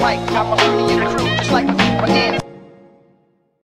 like I'm a crew, just like a